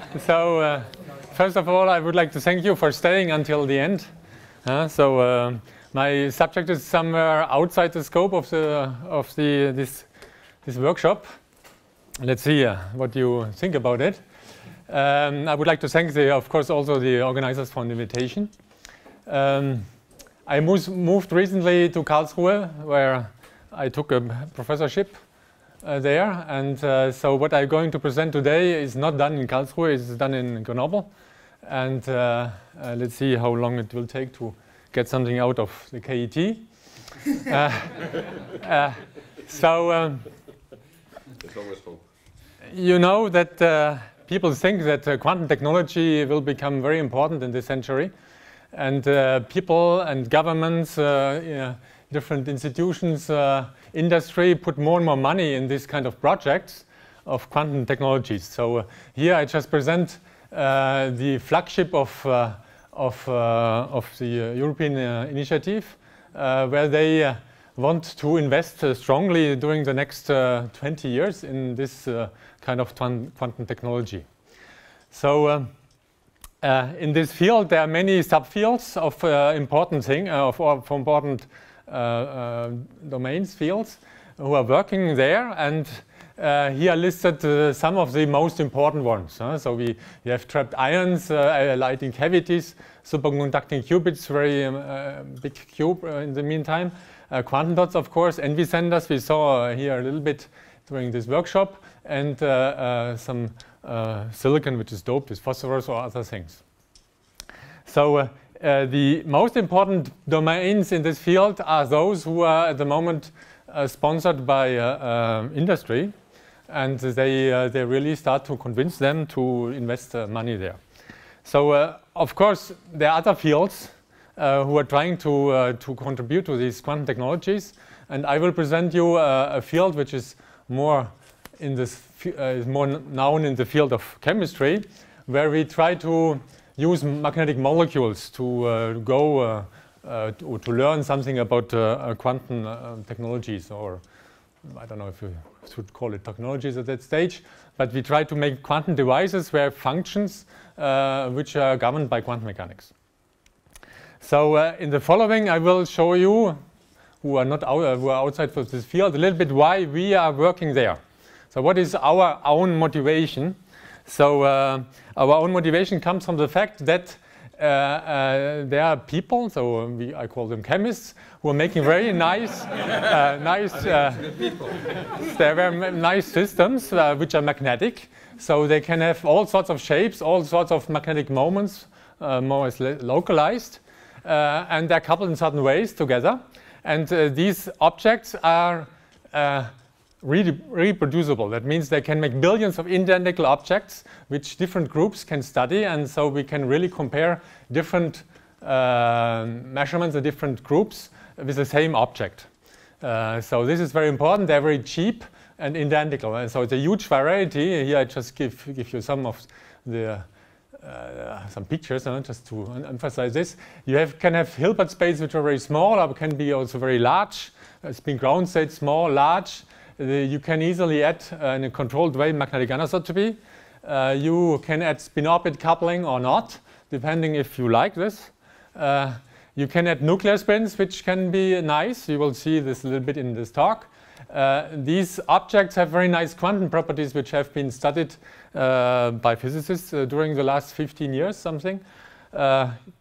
so, uh, first of all, I would like to thank you for staying until the end. Uh, so, uh, my subject is somewhere outside the scope of the of the this this workshop. Let's see uh, what you think about it. Um, I would like to thank, the, of course, also the organizers for the invitation. Um, I moved recently to Karlsruhe, where I took a professorship uh, there. And uh, so what I'm going to present today is not done in Karlsruhe, it's done in Grenoble. And uh, uh, let's see how long it will take to get something out of the KET. Uh, uh, so um, you know that people think that quantum technology will become very important in this century. And people and governments, yeah, different institutions, uh, industry put more and more money in this kind of projects of quantum technologies. So uh, here I just present uh, the flagship of, uh, of, uh, of the uh, European initiative, where they want to invest strongly during the next 20 years in this kind of quantum technology. So um, in this field, there are many subfields of important thing, of, of important uh, uh, Uh, uh, domains, fields, who are working there. And uh, here listed uh, some of the most important ones. Huh? So we, we, have trapped ions, uh, uh lighting cavities, superconducting qubits, very um, big cube in the meantime, quantum dots, of course, NV centers we saw here a little bit during this workshop, and some silicon which is doped with phosphorus or other things. So uh, the most important domains in this field are those who are at the moment uh, sponsored by uh, uh industry and they, uh, they really start to convince them to invest money there. So of course there are other fields who are trying to, to contribute to these quantum technologies and I will present you a field which is more in this is more known in the field of chemistry where we try to use magnetic molecules to uh, go uh, uh, to, to, learn something about quantum technologies or I don't know if you should call it technologies at that stage, but we try to make quantum devices where functions uh, which are governed by quantum mechanics. So uh, in the following, I will show you, who are not out, uh, who are outside of this field, a little bit why we are working there. So what is our own motivation so uh, our own motivation comes from the fact that uh, uh, there are people, so we, I call them chemists, who are making very nice, uh, nice, uh, they're very nice systems uh, which are magnetic. So they can have all sorts of shapes, all sorts of magnetic moments, more or less localized, and they're coupled in certain ways together. And these objects are re reproducible. That means they can make billions of identical objects which different groups can study and so we can really compare different uh, measurements of different groups with the same object. Uh, so this is very important. They're very cheap and identical. And so it's a huge variety. Here I just give, give you some of the uh, some pictures uh, just to emphasize this. You have, can have Hilbert spaces which are very small or can be also very large. Uh, spin ground state, small, large you can easily add uh, in a controlled way magnetic anisotropy. Uh, you can add spin-orbit coupling or not, depending if you like this. Uh, you can add nuclear spins, which can be nice. You will see this a little bit in this talk. Uh, these objects have very nice quantum properties which have been studied uh, by physicists uh, during the last 15 years, something,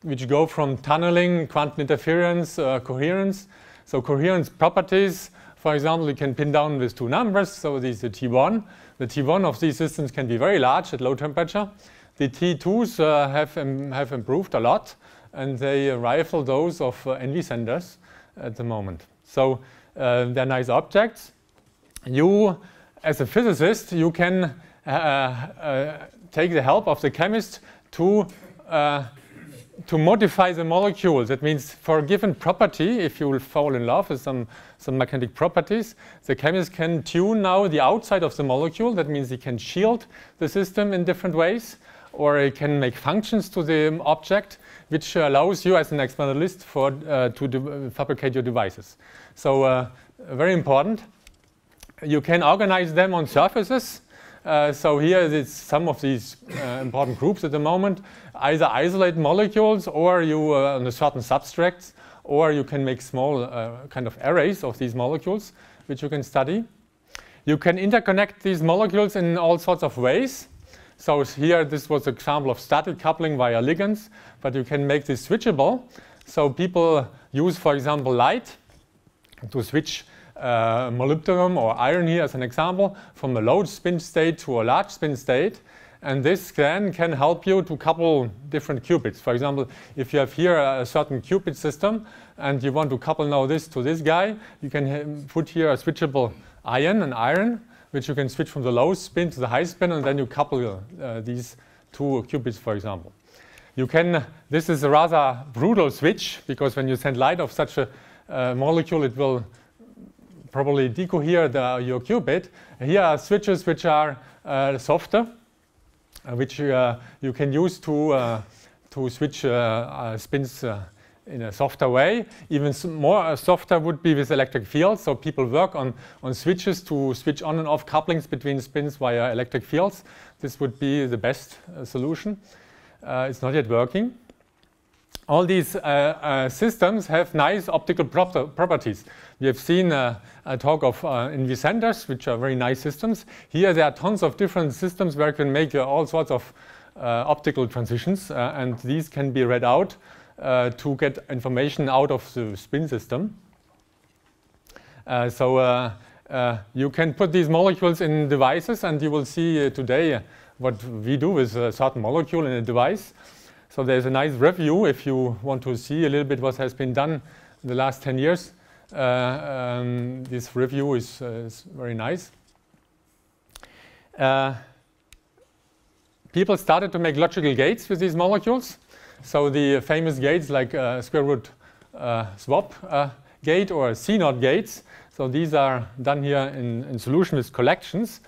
which go from tunneling, quantum interference, coherence. So coherence properties for example, you can pin down with two numbers. So this is the T1. The T1 of these systems can be very large at low temperature. The T2s uh, have, um, have improved a lot, and they rival those of uh, NV centers at the moment. So uh, they're nice objects. You, as a physicist, you can uh, uh, take the help of the chemist to uh, to modify the molecule. That means for a given property, if you will fall in love with some, some magnetic properties, the chemist can tune now the outside of the molecule. That means he can shield the system in different ways, or he can make functions to the object, which allows you as an experimentalist for, uh, to fabricate your devices. So uh, very important. You can organize them on surfaces Uh, so here is some of these uh, important groups at the moment. Either isolate molecules or you uh, on a certain substrates, or you can make small uh, kind of arrays of these molecules, which you can study. You can interconnect these molecules in all sorts of ways. So here, this was an example of static coupling via ligands, but you can make this switchable. So people use, for example, light to switch uh, molybdenum or iron here as an example from a low spin state to a large spin state. And this then can help you to couple different qubits. For example, if you have here a certain qubit system and you want to couple now this to this guy, you can put here a switchable ion, an iron, which you can switch from the low spin to the high spin, and then you couple uh, these two qubits, for example. You can, this is a rather brutal switch, because when you send light of such a uh, molecule, it will probably decohere the, your qubit. Here are switches which are uh, softer, uh, which uh, you can use to, uh, to switch spins in a softer way. Even more softer would be with electric fields. So people work on, on switches to switch on and off couplings between spins via electric fields. This would be the best solution. It's not yet working. All these uh, uh, systems have nice optical properties. We have seen uh, a talk of NV centers, which are very nice systems. Here there are tons of different systems where you can make all sorts of optical transitions, and these can be read out uh, to get information out of the spin system. Uh, so uh, you can put these molecules in devices and you will see today what we do with a certain molecule in a device. So there's a nice review if you want to see a little bit what has been done in the last 10 years. Uh, um, this review is, uh, is very nice. Uh, people started to make logical gates with these molecules. So the famous gates like uh, square root uh, swap uh, gate or CNOT gates. So these are done here in, in solution with collections.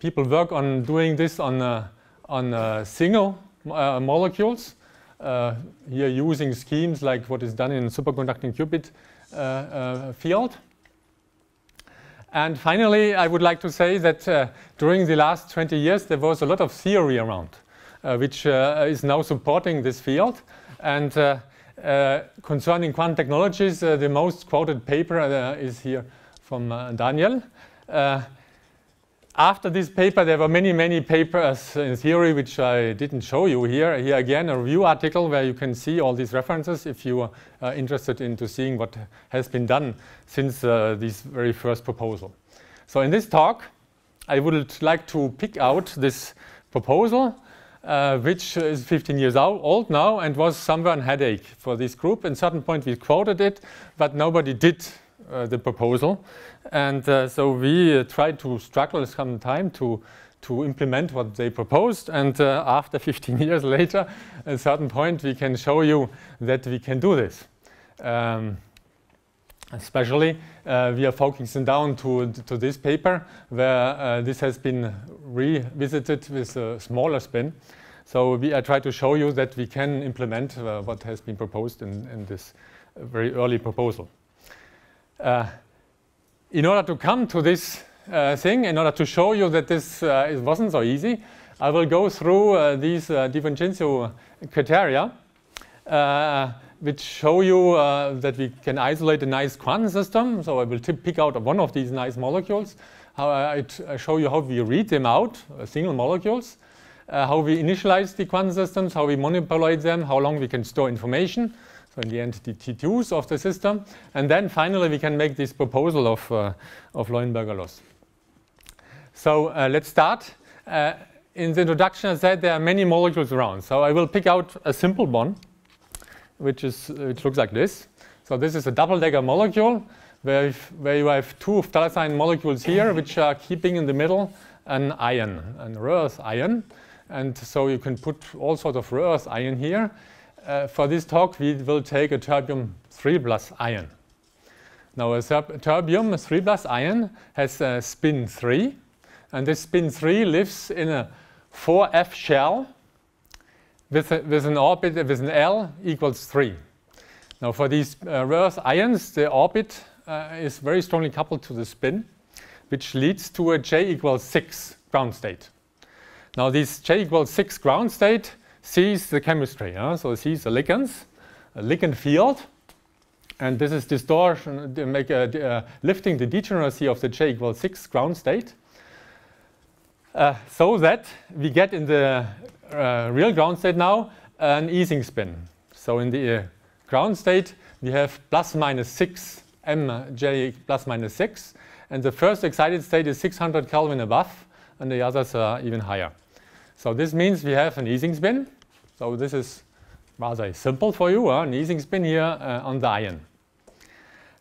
People work on doing this on, on single Uh, molecules. Uh, here using schemes like what is done in superconducting qubit uh, field. And finally, I would like to say that during the last 20 years, there was a lot of theory around. Uh, which uh, is now supporting this field. And uh, concerning quantum technologies, the most quoted paper is here from Daniel after this paper, there were many, many papers in theory which I didn't show you here. Here again, a review article where you can see all these references if you are interested into seeing what has been done since uh, this very first proposal. So in this talk, I would like to pick out this proposal uh, which is 15 years old now and was somewhere a headache for this group. At certain point we quoted it, but nobody did uh, the proposal. And uh, so we uh, tried to struggle some time to, to implement what they proposed. And uh, after 15 years later, at a certain point we can show you that we can do this. Um, Especially, uh, we are focusing down to, to this paper where uh, this has been revisited with a smaller spin. So we, I try to show you that we can implement uh, what has been proposed in, in this very early proposal. Uh, in order to come to this uh, thing, in order to show you that this uh, it wasn't so easy, I will go through these uh, criteria which show you uh, that we can isolate a nice quantum system. So I will pick out one of these nice molecules. How I, I show you how we read them out, uh, single molecules, uh, how we initialize the quantum systems, how we manipulate them, how long we can store information. In the end, the T2s of the system. And then finally, we can make this proposal of, uh, of Leuenberger Loss. So uh, let's start. Uh, in the introduction, I said there are many molecules around. So I will pick out a simple one which, is, which looks like this. So this is a double-decker molecule where, where you have two phthalocyanine molecules here which are keeping in the middle an ion, a rare earth ion. And so you can put all sorts of rare earth ion here. Uh, for this talk, we will take a terbium 3 plus ion. Now, a terbium 3 plus ion has a spin 3, and this spin 3 lives in a 4f shell with, a, with an orbit with an L equals 3. Now for these uh, rare ions, the orbit uh, is very strongly coupled to the spin, which leads to a J equals 6. ground state. Now this J equals 6 ground state sees the chemistry. So sees the ligands, a ligand field, and this is distortion, make a, uh, lifting the degeneracy of the J equals 6 ground state. Uh, so that we get in the uh, real ground state now an Ising spin. So in the uh, ground state, we have plus minus 6 mj plus minus 6. And the first excited state is 600 Kelvin above, and the others are even higher. So this means we have an Ising spin. So this is rather simple for you, an Ising spin here uh, on the ion.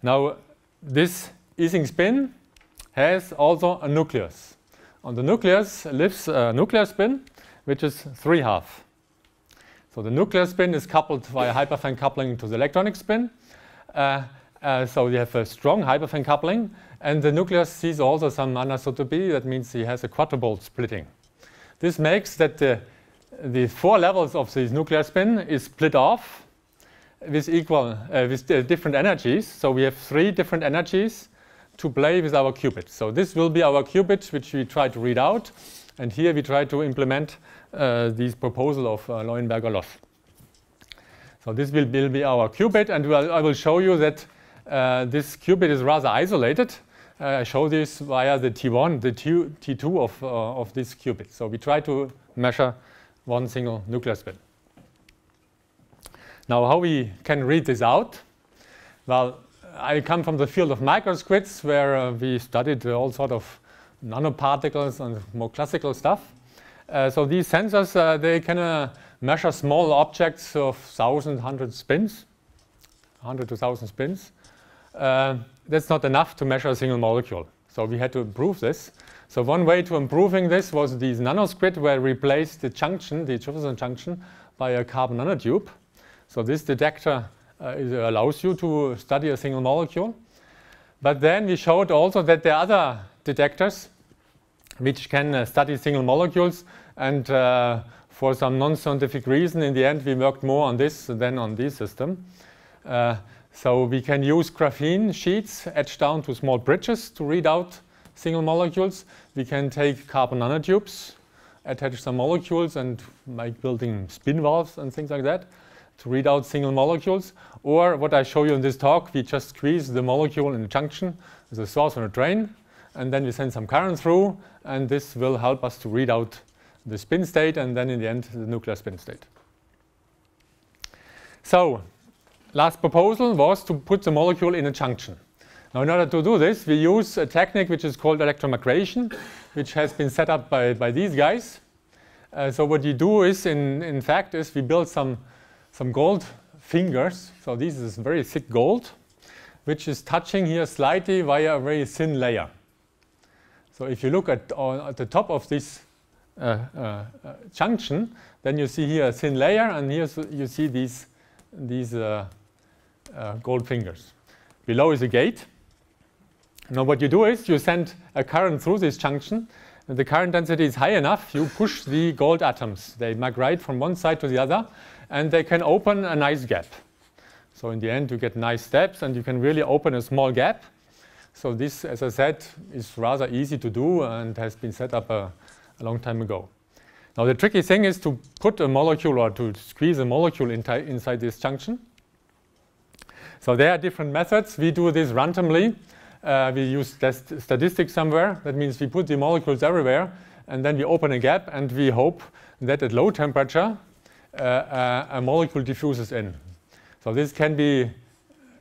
Now, this Ising spin has also a nucleus. On the nucleus lives a nuclear spin, which is 3 half. So the nuclear spin is coupled via hyperfine coupling to the electronic spin. Uh, uh, so we have a strong hyperfine coupling. And the nucleus sees also some anisotropy. That means he has a quadrupole splitting. This makes that the, the four levels of this nuclear spin is split off with equal uh, with different energies. So we have three different energies to play with our qubit. So this will be our qubit, which we try to read out. And here we try to implement uh, this proposal of uh, Leuenberger Loss. So this will, will be our qubit, and we'll, I will show you that uh, this qubit is rather isolated. Uh, I show this via the T1, the T, T2 of, uh, of this qubit. So we try to measure one single nuclear spin. Now, how we can read this out? Well, I come from the field of microsquids, where uh, we studied all sort of nanoparticles and more classical stuff. Uh, so these sensors, uh, they can uh, measure small objects of 1,000, 100 spins, 100 to 1,000 spins. Uh, that's not enough to measure a single molecule. So we had to improve this. So one way to improving this was these nanosquid where we replaced the junction, the Josephson junction, by a carbon nanotube. So this detector uh, is, allows you to study a single molecule. But then we showed also that there are other detectors which can uh, study single molecules. And uh, for some non-scientific reason, in the end, we worked more on this than on this system. So we can use graphene sheets etched down to small bridges to read out single molecules. We can take carbon nanotubes, attach some molecules and make building spin valves and things like that to read out single molecules. Or what I show you in this talk, we just squeeze the molecule in a junction with a source and a drain, and then we send some current through, and this will help us to read out the spin state, and then in the end, the nuclear spin state. So, last proposal was to put the molecule in a junction. Now, in order to do this, we use a technique which is called electromigration, which has been set up by, by these guys. Uh, so what you do is, in, in fact, is we build some some gold fingers. So this is very thick gold, which is touching here slightly via a very thin layer. So if you look at, uh, at the top of this uh, uh, uh, junction, then you see here a thin layer, and here you see these, these uh, gold fingers. Below is a gate. Now what you do is you send a current through this junction, and the current density is high enough, you push the gold atoms. They migrate from one side to the other, and they can open a nice gap. So in the end, you get nice steps, and you can really open a small gap. So this, as I said, is rather easy to do and has been set up a, a long time ago. Now the tricky thing is to put a molecule or to squeeze a molecule inside this junction. So there are different methods. We do this randomly. Uh, we use statistics somewhere. That means we put the molecules everywhere, and then we open a gap, and we hope that at low temperature, uh, a molecule diffuses in. So this can be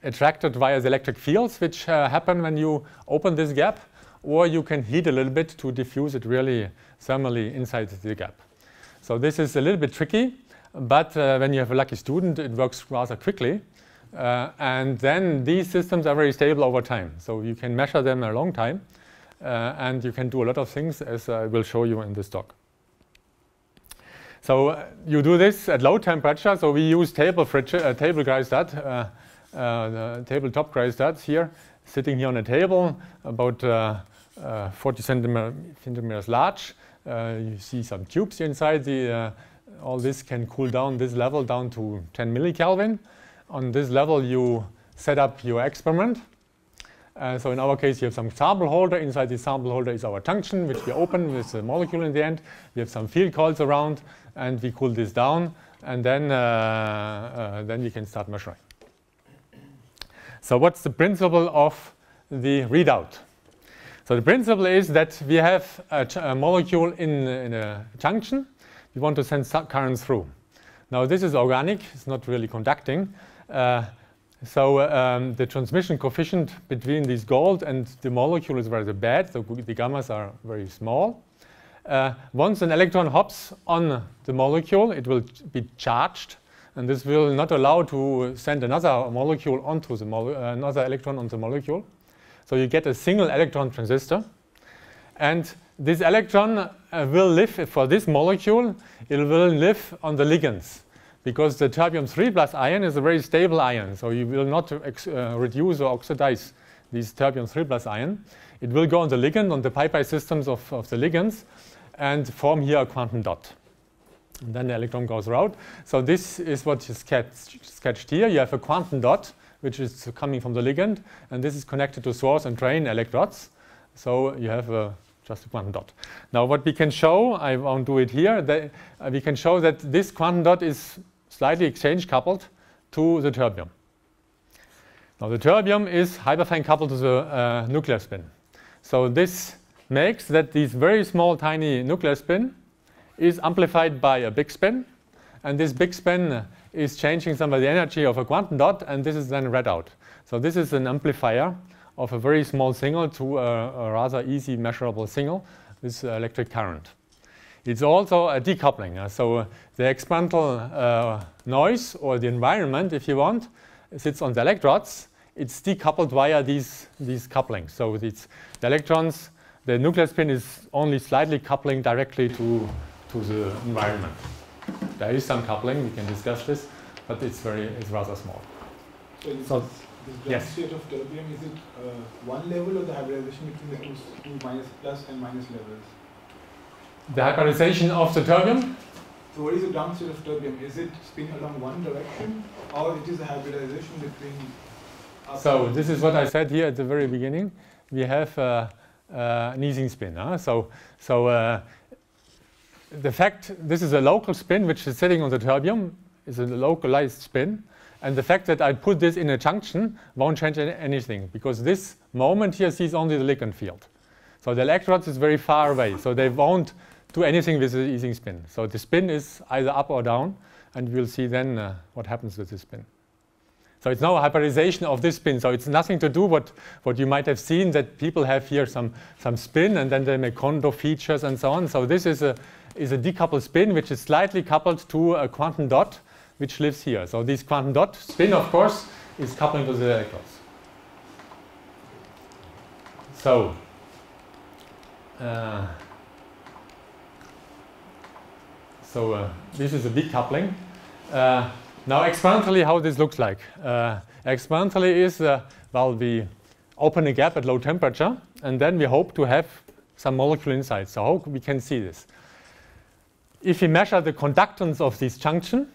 attracted via the electric fields which uh, happen when you open this gap, or you can heat a little bit to diffuse it really thermally inside the gap. So this is a little bit tricky, but uh, when you have a lucky student, it works rather quickly. Uh, and then these systems are very stable over time. So you can measure them a long time, uh, and you can do a lot of things, as I will show you in this talk. So uh, you do this at low temperature. So we use table, uh, table cryostat, uh, uh, the tabletop cryostat here, sitting here on a table about uh, uh, 40 centimeters large. you see some tubes inside. The, all this can cool down this level down to 10 millikelvin. On this level, you set up your experiment. Uh, so in our case, you have some sample holder. Inside the sample holder is our junction, which we open with the molecule in the end. We have some field coils around, and we cool this down, and then, uh, uh, then we can start measuring. So what's the principle of the readout? So the principle is that we have a, a molecule in, in, a junction. We want to send current through. Now this is organic. It's not really conducting. Uh, so um, the transmission coefficient between this gold and the molecule is very bad. So the gammas are very small. Uh, once an electron hops on the molecule, it will be charged. And this will not allow to send another molecule onto the mo uh, another electron on the molecule. So you get a single electron transistor. And this electron uh, will live, for this molecule, it will live on the ligands because the terbium 3 plus ion is a very stable ion. So you will not uh, reduce or oxidize this terbium 3 plus ion. It will go on the ligand, on the pi-pi systems of, of the ligands, and form here a quantum dot. And then the electron goes around. So this is what is sketched, here. You have a quantum dot which is coming from the ligand, and this is connected to source and drain electrodes. So you have uh, just a quantum dot. Now what we can show, I won't do it here, that, uh, we can show that this quantum dot is slightly exchange coupled to the terbium. Now the terbium is hyperfine coupled to the uh, nuclear spin. So this makes that this very small tiny nuclear spin is amplified by a big spin, and this big spin is changing some of the energy of a quantum dot, and this is then read out. So this is an amplifier of a very small signal to a, a rather easy measurable signal this electric current. It's also a decoupling. Uh, so uh, the experimental uh, noise or the environment, if you want, sits on the electrodes. It's decoupled via these, these couplings. So it's the electrons, the nuclear spin is only slightly coupling directly to, to the environment. There is some coupling, we can discuss this, but it's very, it's rather small. So, this yes. state of terbium, is it uh, one level or the hybridization between the two, two minus plus and minus levels? The hybridization of the terbium? So what is the state of terbium? Is it spin along one direction or it is a hybridization between so this is what I said here at the very beginning. We have uh, uh, an Ising spin. Huh? So, so uh, the fact this is a local spin which is sitting on the terbium is a localized spin. And the fact that I put this in a junction won't change anything because this moment here sees only the ligand field. So the electrodes is very far away, so they won't do anything with the Ising spin. So the spin is either up or down, and we'll see then uh, what happens with the spin. So it's no hybridization of this spin. So it's nothing to do what, what you might have seen that people have here some, some spin and then they make Kondo features and so on. So this is a, is a decoupled spin which is slightly coupled to a quantum dot which lives here. So this quantum dot spin, of course, is coupling to the electrons. So, uh, so uh, this is a decoupling. Uh, now experimentally how this looks like. Uh, experimentally is, uh, well, we open a gap at low temperature and then we hope to have some molecule inside. So how we can see this? If we measure the conductance of this junction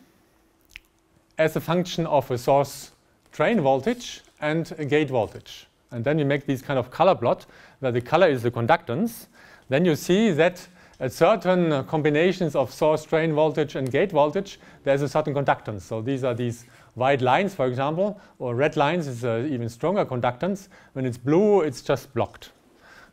as a function of a source drain voltage and a gate voltage, and then you make these kind of color plot where the color is the conductance, then you see that at certain combinations of source drain voltage and gate voltage, there's a certain conductance. So these are these white lines, for example, or red lines is uh, even stronger conductance. When it's blue, it's just blocked.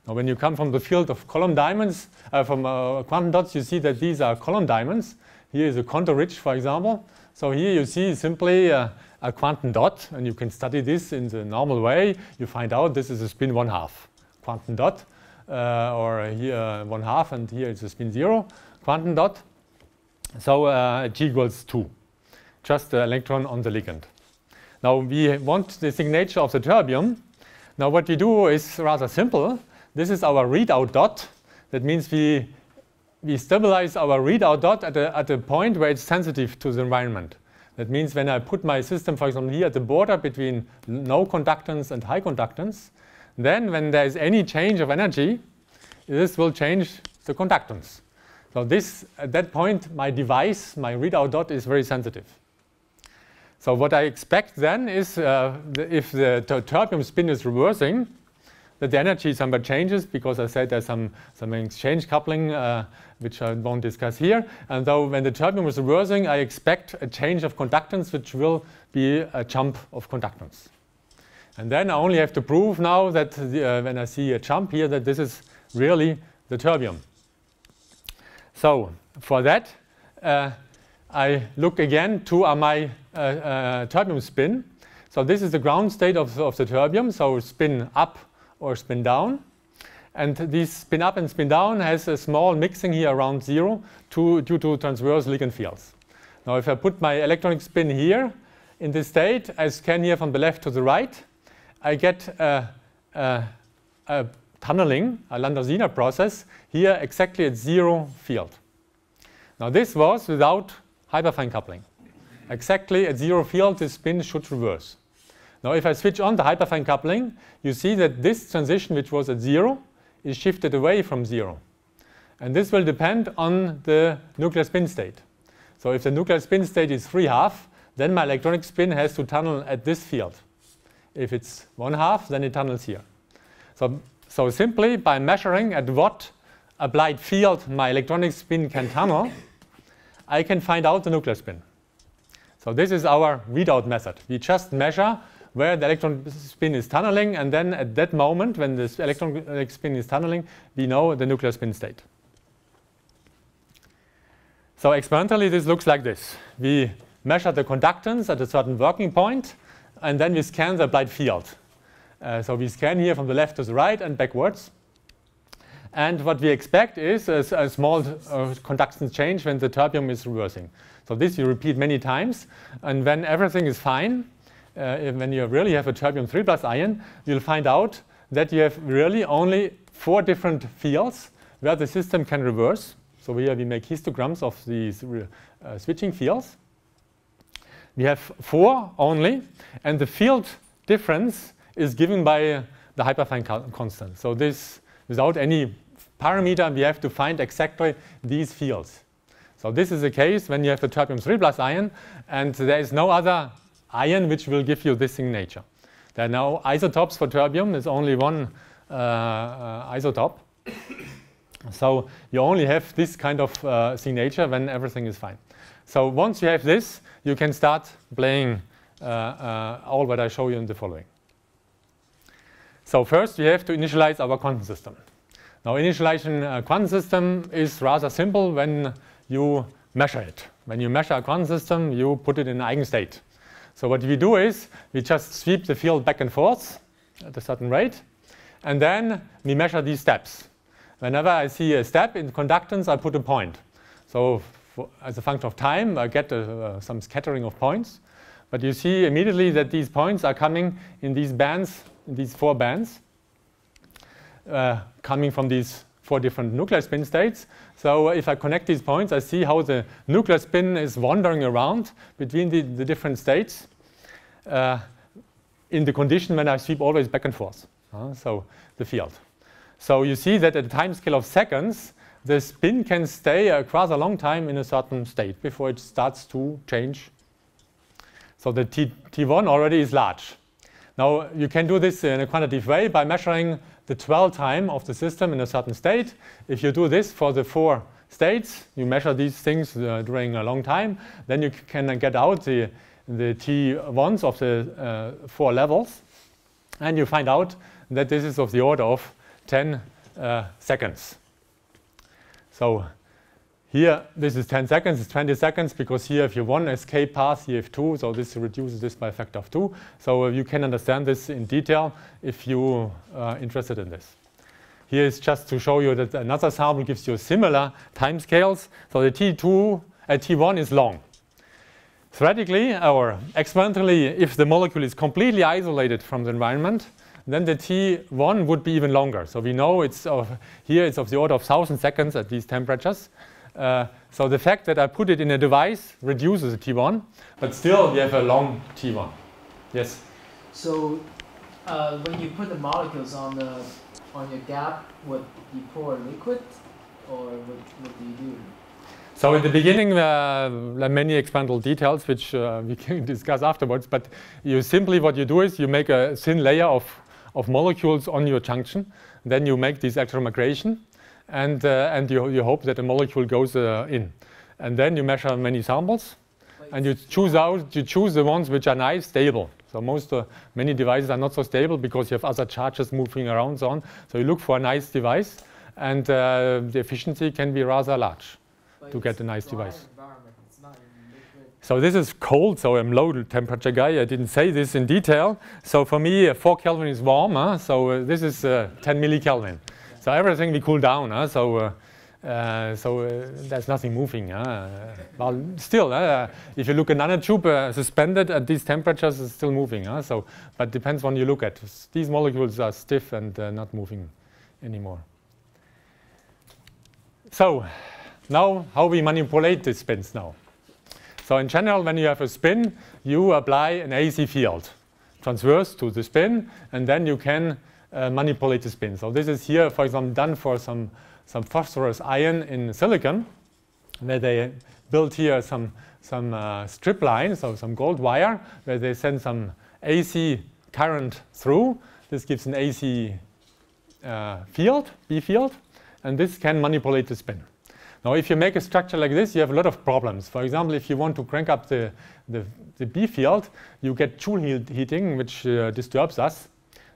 Now, when you come from the field of Coulomb diamonds, uh, from uh, quantum dots, you see that these are Coulomb diamonds. Here is a Kondo ridge, for example. So here you see simply uh, a quantum dot, and you can study this in the normal way. You find out this is a spin one half quantum dot, Uh, or here uh, one half, and here it's a spin zero quantum dot. So uh, G equals 2, just the electron on the ligand. Now we want the signature of the terbium. Now what we do is rather simple. This is our readout dot. That means we, we stabilize our readout dot at a, at a point where it's sensitive to the environment. That means when I put my system, for example, here at the border between no conductance and high conductance, then when there is any change of energy, this will change the conductance. So this, at that point, my device, my readout dot is very sensitive. So what I expect then is uh, the, if the terbium spin is reversing, that the energy somewhat changes because I said there's some, some exchange coupling uh, which I won't discuss here. And so when the terbium is reversing, I expect a change of conductance which will be a jump of conductance. And then I only have to prove now that the, uh, when I see a jump here that this is really the terbium. So for that, uh, I look again to uh, my uh, uh, terbium spin. So this is the ground state of, of the terbium, so spin up or spin down. And this spin up and spin down has a small mixing here around zero to, due to transverse ligand fields. Now if I put my electronic spin here in this state, I scan here from the left to the right, I get a, a, a tunneling, a Landau-Zener process, here exactly at zero field. Now this was without hyperfine coupling. Exactly at zero field, the spin should reverse. Now if I switch on the hyperfine coupling, you see that this transition, which was at zero, is shifted away from zero. And this will depend on the nuclear spin state. So if the nuclear spin state is 3 half, then my electronic spin has to tunnel at this field. If it's 1 half, then it tunnels here. So, so simply by measuring at what applied field my electronic spin can tunnel, I can find out the nuclear spin. So this is our readout method. We just measure where the electron spin is tunneling, and then at that moment, when this electron spin is tunneling, we know the nuclear spin state. So experimentally, this looks like this. We measure the conductance at a certain working point, and then we scan the applied field. Uh, so we scan here from the left to the right and backwards. And what we expect is a, a small uh, conductance change when the terbium is reversing. So this you repeat many times. And when everything is fine, uh, when you really have a terbium 3 plus ion, you'll find out that you have really only four different fields where the system can reverse. So here we make histograms of these uh, switching fields. We have four only, and the field difference is given by the hyperfine constant. So this without any parameter, we have to find exactly these fields. So this is the case when you have a terbium 3 plus ion, and there is no other ion which will give you this signature. There are no isotopes for terbium. There's only one uh, uh, isotope. so you only have this kind of uh, signature when everything is fine. So once you have this, you can start playing uh, uh, all what I show you in the following. So first we have to initialize our quantum system. Now initialization uh, quantum system is rather simple when you measure it. When you measure a quantum system, you put it in eigenstate. So what we do is we just sweep the field back and forth at a certain rate, and then we measure these steps. Whenever I see a step in conductance, I put a point. So for, as a function of time, I get uh, some scattering of points. But you see immediately that these points are coming in these bands in these four bands uh, coming from these four different nuclear spin states. So if I connect these points, I see how the nuclear spin is wandering around between the, the different states uh, in the condition when I sweep always back and forth. Uh, so the field. So you see that at a time scale of seconds, the spin can stay across a long time in a certain state before it starts to change. So the T, T1 already is large. Now, you can do this in a quantitative way by measuring the dwell time of the system in a certain state. If you do this for the four states, you measure these things uh, during a long time, then you can get out the, the T1s of the uh, four levels, and you find out that this is of the order of 10 uh, seconds. So here, this is 10 seconds, it's 20 seconds, because here if you have one escape path, you have two, so this reduces this by a factor of two. So uh, you can understand this in detail if you are interested in this. Here is just to show you that another sample gives you similar time scales. So the T2, uh, T1 is long. Theoretically, or experimentally, if the molecule is completely isolated from the environment, then the T1 would be even longer. So we know it's of, here it's of the order of 1,000 seconds at these temperatures. Uh, so the fact that I put it in a device reduces the T1, but still we have a long T1. Yes? So uh, when you put the molecules on the on your gap, would you pour liquid or what, what do you do? So in the beginning, uh, there are many experimental details which uh, we can discuss afterwards. But you simply what you do is you make a thin layer of, of molecules on your junction. Then you make this electromigration, and uh, and you, you hope that the molecule goes uh, in. And then you measure many samples, and you choose out you choose the ones which are nice, stable. So most uh, many devices are not so stable because you have other charges moving around, so on. So you look for a nice device, and uh, the efficiency can be rather large to get a nice device. So this is cold, so I'm low temperature guy. I didn't say this in detail. So for me, uh, 4 Kelvin is warm, huh? so uh, this is uh, 10 millikelvin. So everything we cool down, huh? so uh, uh, so uh, there's nothing moving. well, still, if you look at nanotube suspended at these temperatures, it's still moving. So, but depends when you look at. These molecules are stiff and not moving anymore. So now, how we manipulate the spins now. So in general, when you have a spin, you apply an AC field transverse to the spin, and then you can uh, manipulate the spin. So this is here, for example, done for some, some phosphorus ion in silicon, where they built here some, some uh, strip lines, so some gold wire, where they send some AC current through. This gives an AC uh, field, B field, and this can manipulate the spin. Now, if you make a structure like this, you have a lot of problems. For example, if you want to crank up the, the, the B field, you get Joule heating, which uh, disturbs us.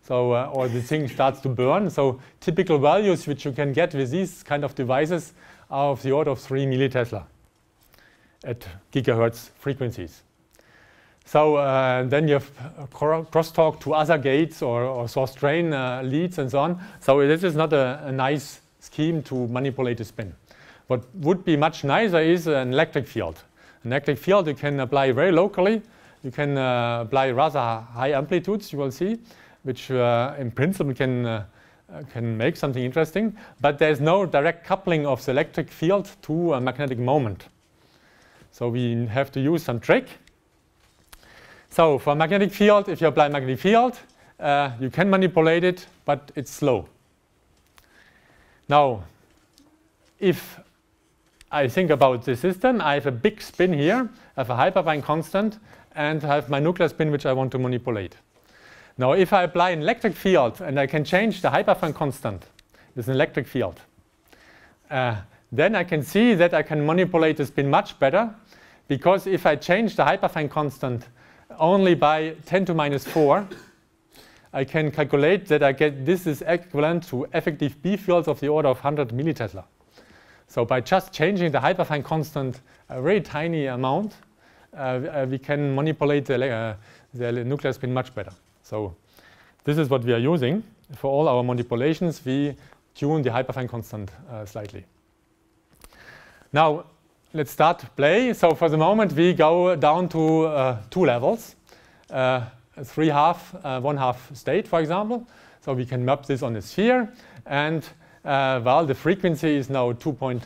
So, uh, or the thing starts to burn. So typical values which you can get with these kind of devices are of the order of 3 millitesla at gigahertz frequencies. So uh, then you have crosstalk to other gates or, or source drain uh, leads and so on. So this is not a, a nice scheme to manipulate the spin. What would be much nicer is an electric field. An electric field you can apply very locally. You can uh, apply rather high amplitudes, you will see, which uh, in principle can, uh, can make something interesting. But there's no direct coupling of the electric field to a magnetic moment. So we have to use some trick. So for a magnetic field, if you apply magnetic field, uh, you can manipulate it, but it's slow. Now, if I think about the system. I have a big spin here, I have a hyperfine constant, and I have my nuclear spin which I want to manipulate. Now if I apply an electric field and I can change the hyperfine constant with an electric field, uh, then I can see that I can manipulate the spin much better because if I change the hyperfine constant only by 10 to minus 4, I can calculate that I get this is equivalent to effective B fields of the order of 100 millitesla. So by just changing the hyperfine constant a very tiny amount, uh, uh, we can manipulate the, uh, the nuclear spin much better. So this is what we are using. For all our manipulations, we tune the hyperfine constant uh, slightly. Now, let's start play. So for the moment, we go down to uh, two levels. Uh, three half, one half state, for example. So we can map this on a sphere. And uh, well, the frequency is now 2.45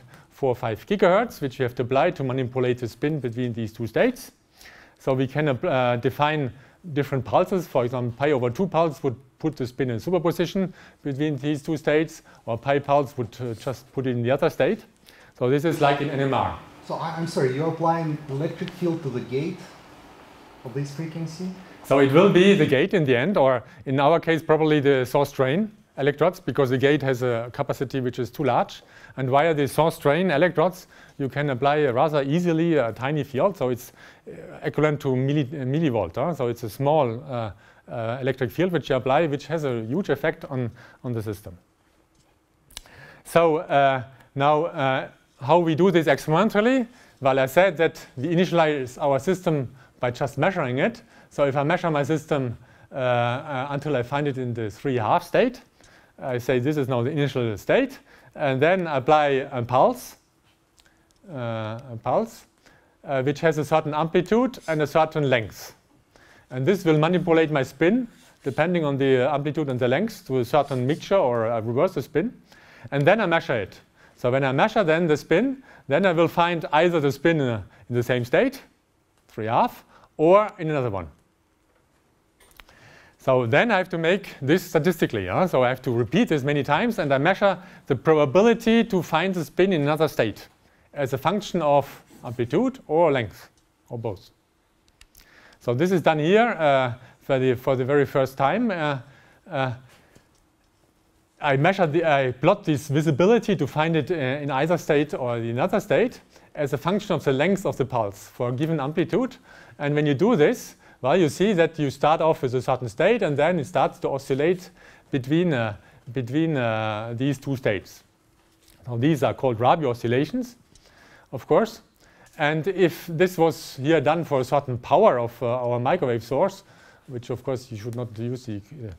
gigahertz, which we have to apply to manipulate the spin between these two states. So we can uh, define different pulses. For example, pi over 2 pulse would put the spin in superposition between these two states, or pi pulse would uh, just put it in the other state. So this is like in NMR. So I'm sorry, you're applying electric field to the gate of this frequency? So it will be the gate in the end, or in our case, probably the source drain electrodes because the gate has a capacity which is too large. And via the source drain electrodes, you can apply rather easily a tiny field. So it's uh, equivalent to milli, uh, millivolt. Huh? So it's a small uh, uh, electric field which you apply, which has a huge effect on, on the system. So uh, now uh, how we do this experimentally? Well, I said that we initialize our system by just measuring it. So if I measure my system until I find it in the three half state, I say this is now the initial state, and then I apply a pulse, uh, a pulse, uh, which has a certain amplitude and a certain length. And this will manipulate my spin, depending on the amplitude and the length, to a certain mixture or a reverse spin. And then I measure it. So when I measure then the spin, then I will find either the spin in, in the same state, 3 half, or in another one. So then I have to make this statistically. So I have to repeat this many times and I measure the probability to find the spin in another state as a function of amplitude or length, or both. So this is done here uh, for, the, for the very first time. Uh, uh, I measure the, I plot this visibility to find it uh, in either state or in another state as a function of the length of the pulse for a given amplitude. And when you do this, well, you see that you start off with a certain state and then it starts to oscillate between, uh, between uh, these two states. Now these are called Rabi oscillations, of course. And if this was here done for a certain power of uh, our microwave source, which of course you should not use the, uh,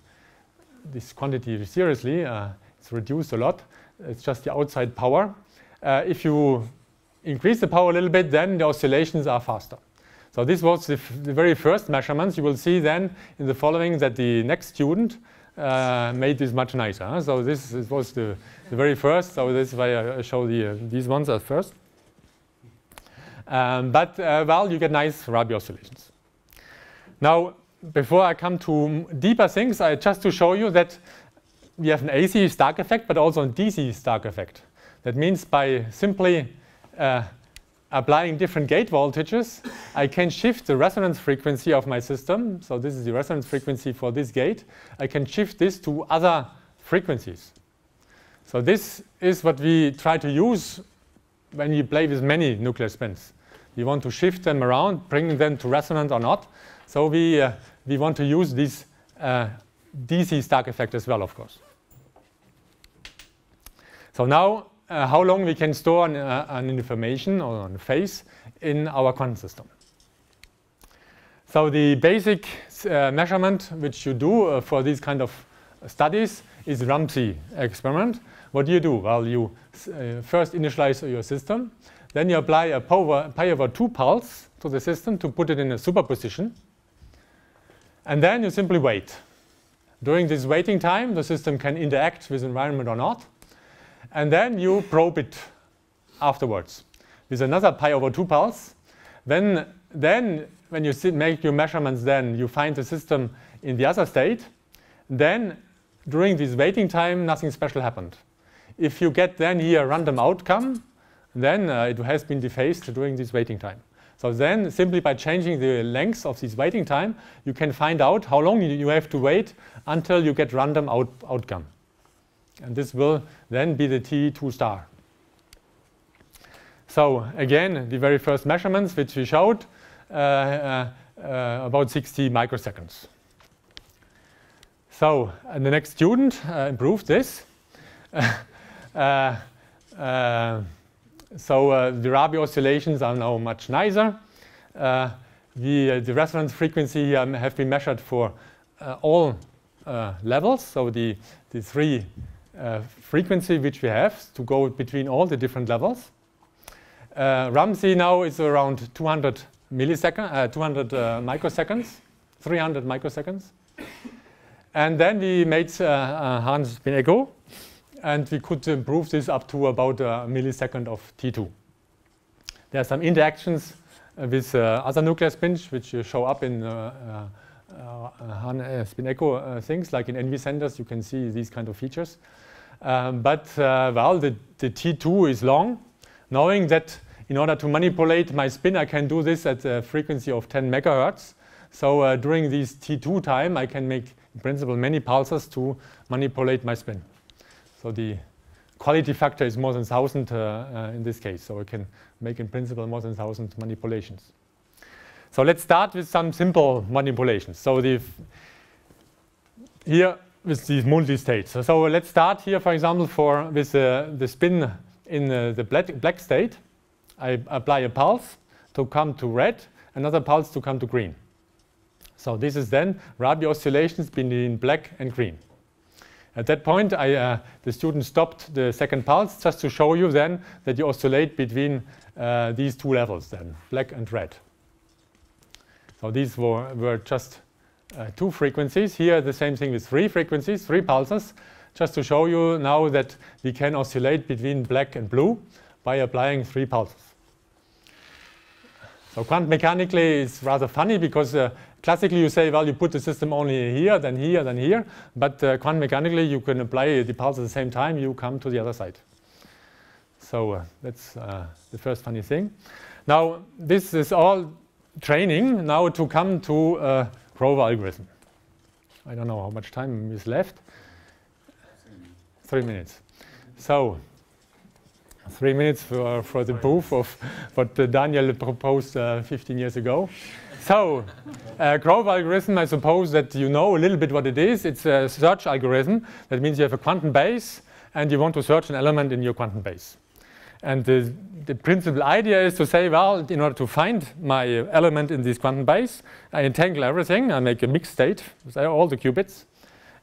this quantity seriously, uh, it's reduced a lot. It's just the outside power. Uh, if you increase the power a little bit, then the oscillations are faster. So this was the, the, very first measurements. You will see then in the following that the next student uh, made this much nicer. So this, this was the, the, very first. So this is why I show the, uh, these ones at first. Um, but uh, well, you get nice Rabi oscillations. Now, before I come to deeper things, I just to show you that we have an AC Stark effect, but also a DC Stark effect. That means by simply uh, applying different gate voltages, I can shift the resonance frequency of my system. So this is the resonance frequency for this gate. I can shift this to other frequencies. So this is what we try to use when you play with many nuclear spins. We want to shift them around, bring them to resonance or not. So we, uh, we want to use this uh, DC Stark effect as well, of course. So now uh, how long we can store an, uh, an information or a phase in our quantum system. So the basic uh, measurement which you do uh, for these kind of studies is Ramsey experiment. What do you do? Well, you uh, first initialize your system, then you apply a power, pi over 2 pulse to the system to put it in a superposition, and then you simply wait. During this waiting time, the system can interact with environment or not, and then you probe it afterwards with another pi over 2 pulse. Then, then when you make your measurements, then you find the system in the other state. Then during this waiting time, nothing special happened. If you get then here a random outcome, then uh, it has been dephased during this waiting time. So then simply by changing the length of this waiting time, you can find out how long you have to wait until you get random out outcome. And this will then be the T2 star. So again, the very first measurements which we showed, uh, uh, uh, about 60 microseconds. So the next student uh, improved this. Uh, uh, so the Rabi oscillations are now much nicer. the, the resonance frequency um, have been measured for all levels. So the, the three uh, frequency which we have to go between all the different levels. Uh, Ramsey now is around 200 milliseconds, uh, 200 uh, microseconds, 300 microseconds. And then we made uh, uh, Hahn's spin echo, and we could improve this up to about a millisecond of T2. There are some interactions with other nuclear spins which show up in Hahn spin echo things, like in NV centers, you can see these kind of features. Um, but uh, well, the, the T2 is long, knowing that in order to manipulate my spin, I can do this at a frequency of 10 megahertz. So uh, during this T2 time, I can make, in principle, many pulses to manipulate my spin. So the quality factor is more than 1,000 uh, uh, in this case. So I can make, in principle, more than 1,000 manipulations. So let's start with some simple manipulations. So the here with these multi-states. So, so, let's start here, for example, for with uh, the spin in uh, the black, state. I apply a pulse to come to red, another pulse to come to green. So this is then Rabi oscillations between black and green. At that point, I, uh, the student stopped the second pulse just to show you then that you oscillate between uh, these two levels then, black and red. So these were, were just uh, two frequencies. Here the same thing with three frequencies, three pulses, just to show you now that we can oscillate between black and blue by applying three pulses. So quantum mechanically it's rather funny because uh, classically you say, well, you put the system only here, then here, then here. But uh, quantum mechanically you can apply the pulse at the same time, you come to the other side. So uh, that's uh, the first funny thing. Now, this is all training now to come to a Grover algorithm. I don't know how much time is left. Three minutes. So, three minutes for, for the proof of what uh, Daniel proposed uh, 15 years ago. So, uh, Grover algorithm, I suppose that you know a little bit what it is. It's a search algorithm. That means you have a quantum base and you want to search an element in your quantum base. And the, the principal idea is to say, well, in order to find my element in this quantum base, I entangle everything, I make a mixed state, all the qubits,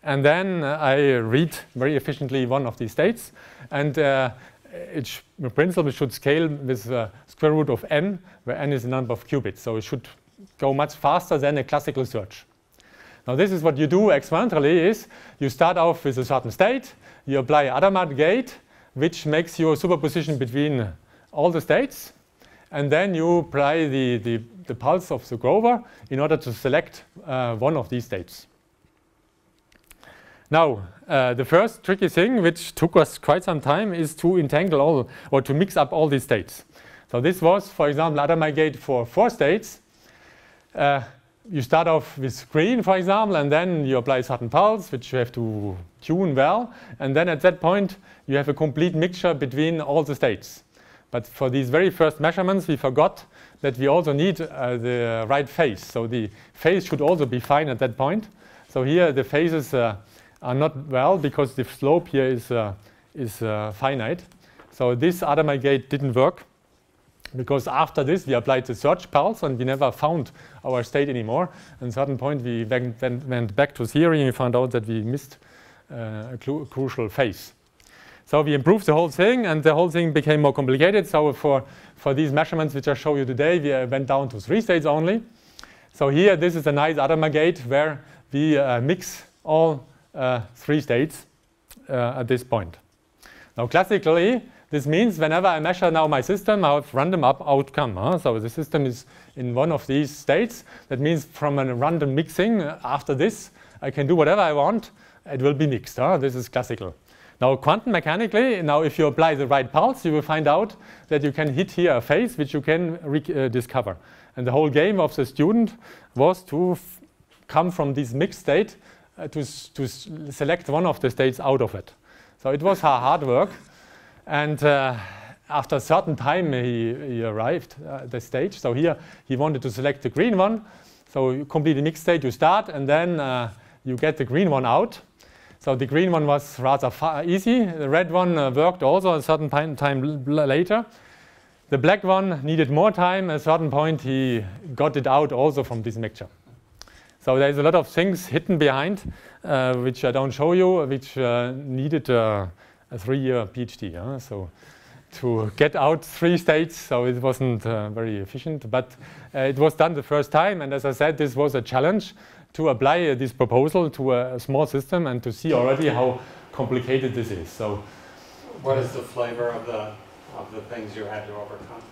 and then uh, I read very efficiently one of these states, and uh, it in principle should scale with the square root of n, where n is the number of qubits, so it should go much faster than a classical search. Now this is what you do experimentally is you start off with a certain state, you apply Hadamard gate, which makes your superposition between all the states. And then you apply the, the, the pulse of the Grover in order to select uh, one of these states. Now, uh, the first tricky thing, which took us quite some time, is to entangle all, or to mix up all these states. So this was, for example, Hadamard gate for four states. Uh, you start off with green, for example, and then you apply certain pulse, which you have to tune well. And then at that point, you have a complete mixture between all the states. But for these very first measurements, we forgot that we also need uh, the right phase. So the phase should also be fine at that point. So here the phases uh, are not well because the slope here is, uh, is uh, finite. So this Hadamard gate didn't work because after this we applied the search pulse and we never found our state anymore. At a certain point we went, went, went back to theory and we found out that we missed uh, a crucial phase. So we improved the whole thing and the whole thing became more complicated. So for, for these measurements which I show you today, we uh, went down to three states only. So here, this is a nice Hadamard gate where we uh, mix all uh, three states uh, at this point. Now classically, this means whenever I measure now my system, I have random up outcome. Huh? So the system is in one of these states. That means from a random mixing after this, I can do whatever I want. It will be mixed. Huh? This is classical. Now quantum mechanically, now if you apply the right pulse, you will find out that you can hit here a phase which you can uh, discover. And the whole game of the student was to come from this mixed state uh, to, to select one of the states out of it. So it was hard work. And uh, after a certain time, he, he arrived at the stage. So here, he wanted to select the green one. So you complete the mixed state, you start, and then uh, you get the green one out. So the green one was rather easy. The red one uh, worked also a certain time later. The black one needed more time. At a certain point, he got it out also from this mixture. So there's a lot of things hidden behind, uh, which I don't show you, which uh, needed uh, a three-year PhD. Huh? So to get out three states, so it wasn't uh, very efficient, but uh, it was done the first time. And as I said, this was a challenge to apply uh, this proposal to a, a, small system and to see already how complicated this is. So, what is the flavor of the of the things you had to overcome?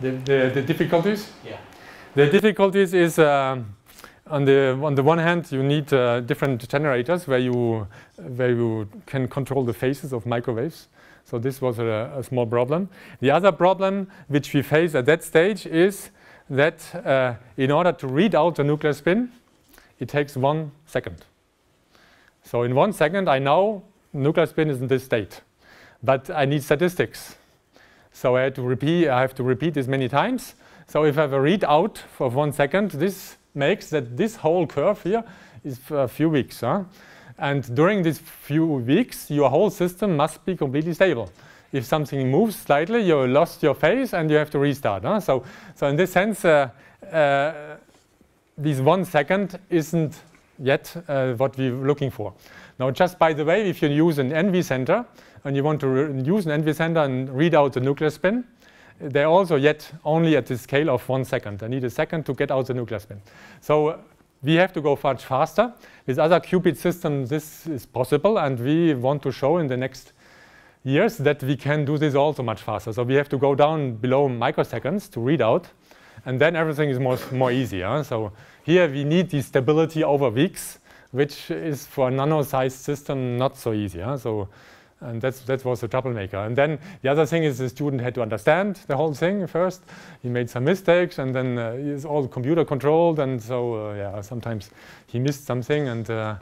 The the, the difficulties. Yeah. The difficulties is. Um, on the on the one hand, you need uh, different generators where you where you can control the phases of microwaves. So this was a, a small problem. The other problem which we face at that stage is that uh, in order to read out the nuclear spin, it takes one second. So in one second, I know nuclear spin is in this state, but I need statistics. So I had to repeat. I have to repeat this many times. So if I have a readout of one second, this makes that this whole curve here is for a few weeks. Huh? And during these few weeks, your whole system must be completely stable. If something moves slightly, you lost your phase and you have to restart. Huh? So, so in this sense, uh, uh, this one second isn't yet uh, what we're looking for. Now, just by the way, if you use an NV center and you want to use an NV center and read out the nuclear spin, they're also yet only at the scale of one second. I need a second to get out the nuclear spin. So we have to go much faster. With other qubit systems, this is possible, and we want to show in the next years that we can do this also much faster. So we have to go down below microseconds to read out, and then everything is more, more easy. Huh? So here we need the stability over weeks, which is for a nano-sized system not so easy. Huh? So And that's, that was the troublemaker. And then the other thing is the student had to understand the whole thing first. He made some mistakes and then uh, it's all computer controlled. And so, uh, yeah, sometimes he missed something and uh,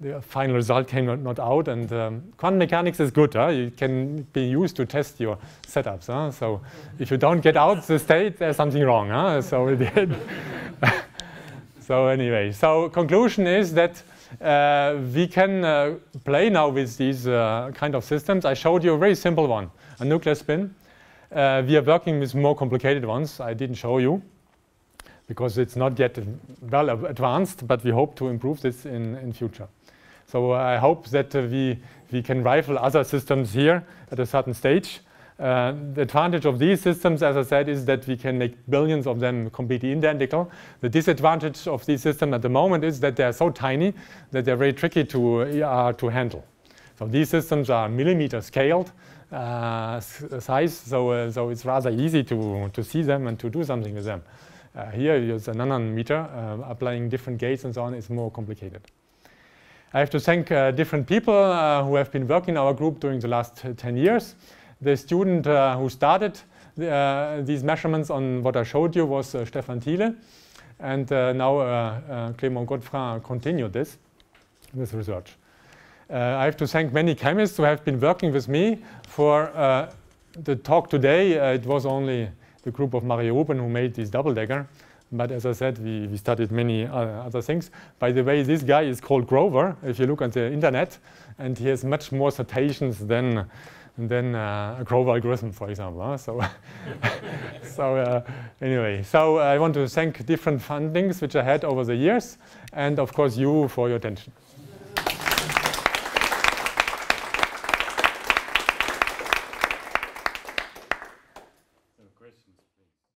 the final result came not, not out. And um, quantum mechanics is good. Huh? You can be used to test your setups. Huh? So if you don't get out the state, there's something wrong. Huh? So, we did. so anyway, so conclusion is that we can uh, play now with these uh, kind of systems. I showed you a very simple one, a nuclear spin. Uh, we are working with more complicated ones. I didn't show you because it's not yet well advanced, but we hope to improve this in, in future. So I hope that uh, we, we can rival other systems here at a certain stage. Uh, the advantage of these systems, as I said, is that we can make billions of them completely identical. The disadvantage of these systems at the moment is that they're so tiny that they're very tricky to, uh, to handle. So these systems are millimeter scaled uh, size, so, uh, so it's rather easy to, to see them and to do something with them. Uh, here, use a nanometer, applying different gates and so on is more complicated. I have to thank different people who have been working in our group during the last 10 years. The student uh, who started uh, these measurements on what I showed you was uh, Stefan Thiele. And now Clément Godfrin continued this, this research. I have to thank many chemists who have been working with me for the talk today. it was only the group of Mario Ruben who made this double decker. But as I said, we, we studied many uh, other things. By the way, this guy is called Grover, if you look on the internet, and he has much more citations than and then uh, a Grove algorithm, for example. Huh? So, so uh, anyway, so I want to thank different fundings which I had over the years, and of course you for your attention.